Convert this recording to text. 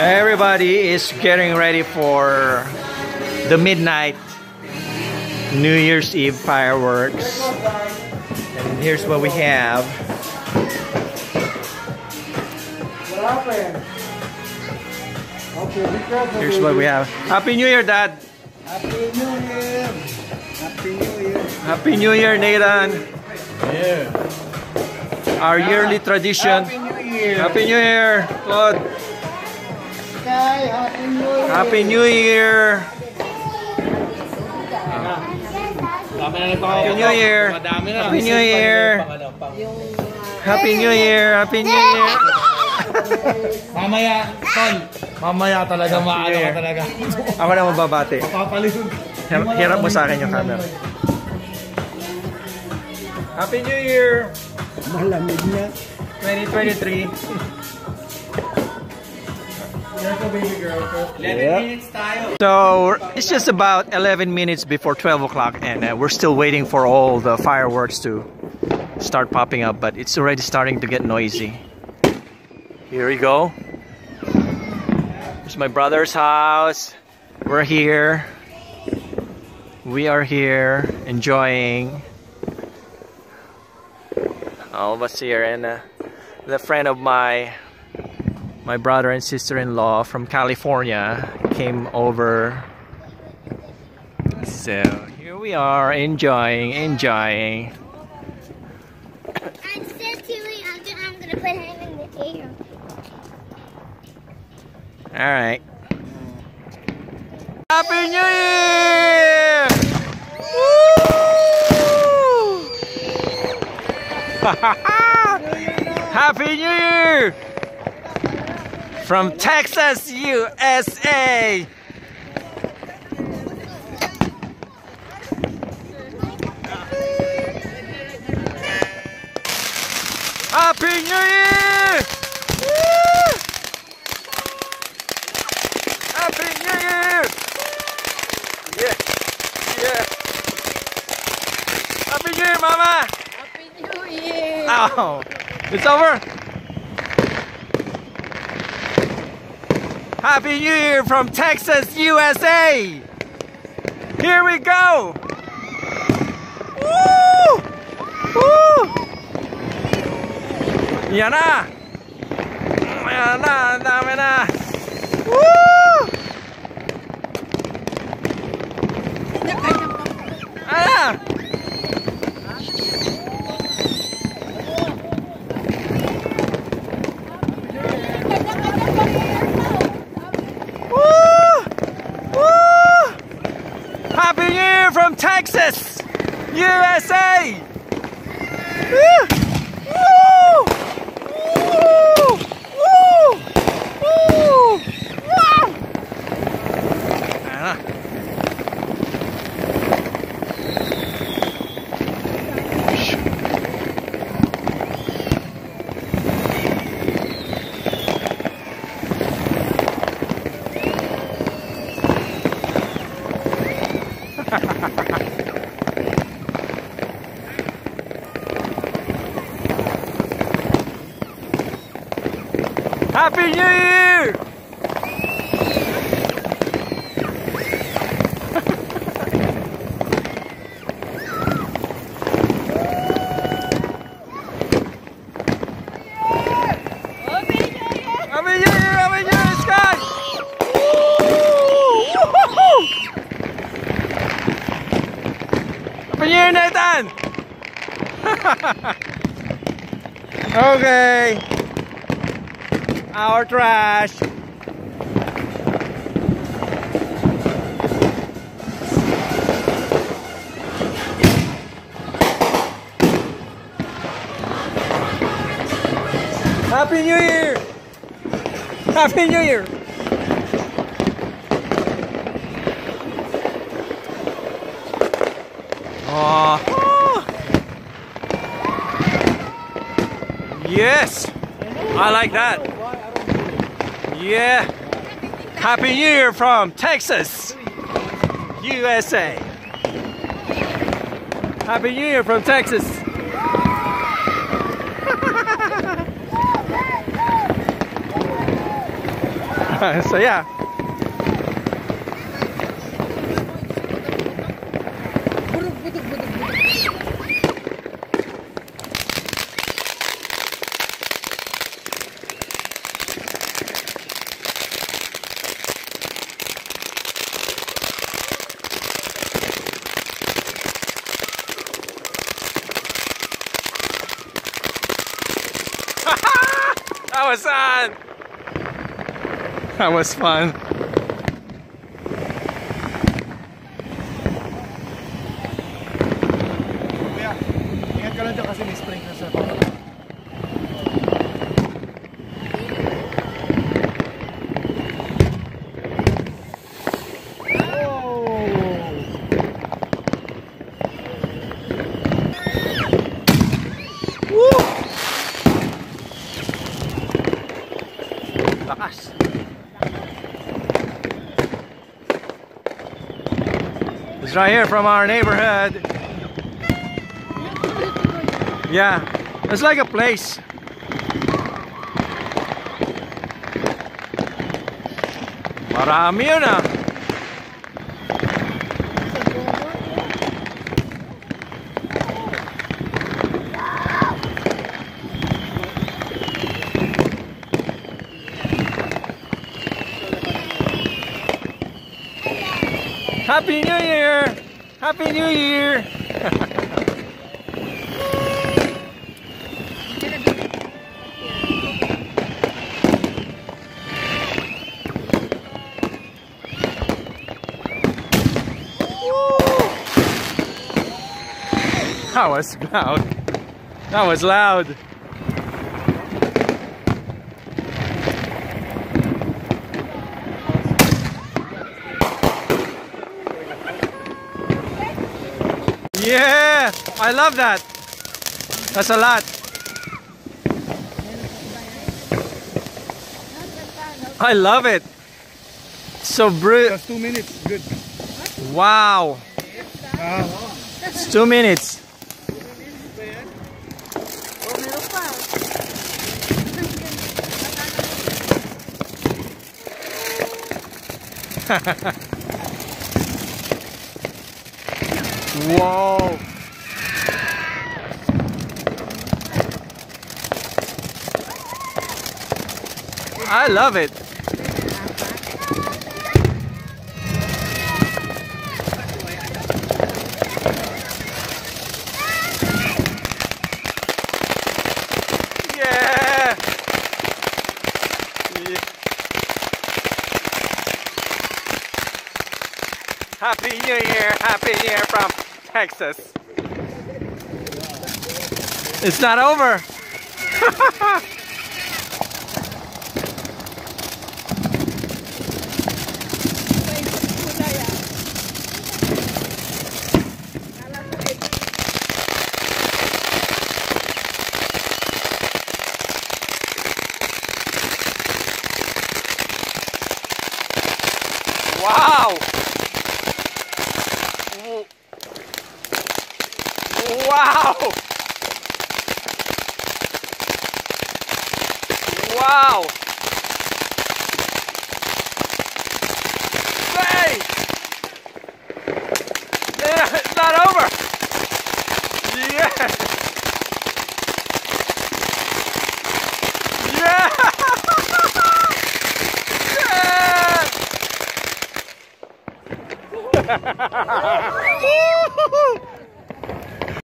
Everybody is getting ready for the midnight New Year's Eve fireworks. And here's what we have. Here's what we have. Happy New Year, Dad. Happy New Year. Happy New Year. Happy New Year, Nathan. Yeah. Our yearly tradition. Happy New Year. Happy New Year, Claude. Sky, Happy New Year. Happy New Year. Happy New Year. Happy New Year. Happy New Year. Happy New Year. Mamaya, Tol. Mamaya talaga maano ka talaga. Ako na mababati. Papaliw. Hir- Hirap mo sa akin yung camera. Happy New Year Malamig na. 2023. So it's just about 11 minutes before 12 o'clock, and uh, we're still waiting for all the fireworks to start popping up, but it's already starting to get noisy. Here we go. It's my brother's house. We're here. We are here enjoying. All of us here, and uh, the friend of my my brother and sister-in-law from California came over. So here we are enjoying, enjoying. I'm still chewing. I'm gonna, I'm gonna put him in the air. All right. Happy New Year! Woo! Happy New Year! From Texas, USA! Happy New Year! Woo! Happy New Year! Yeah, yeah. Happy New Year, Mama! Happy New Year! Oh, it's over. Happy New Year from Texas, USA. Here we go. Woo! Woo! Yan na. Yan na, ang dami na. Woo! Ah! Woo! Woo! Happy New Year from Texas, USA! Woo! Woo! Woo! Woo! Woo! Wow! Ah. Happy New Year! Happy New Year! Happy New Year, Sky! Woo! Woo-hoo-hoo! Happy New Year, Nathan! okay. Our trash. Happy New Year! Happy New Year! Oh. Yes! I like that. Yeah. Happy New Year from Texas, USA. Happy New Year from Texas. so yeah. Was fun. That was fun. Kuya, ingat ka lang dyan kasi may sprinkler sa Lakas. It's right here from our neighborhood. Yeah, it's like a place. Marami yun ah. Happy New Year! Happy New Year! That was loud. That was loud. Yeah, I love that. That's a lot. I love it. So br- Just two minutes, good. wow. It's two minutes. Whoa. I love it. Yeah. Happy New Year, Happy New Year from Texas. It's not over. Wow! Hey! Yeah, it's not over! Yeah! Yeah! Yeah!